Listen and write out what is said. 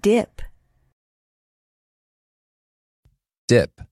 Dip. Dip.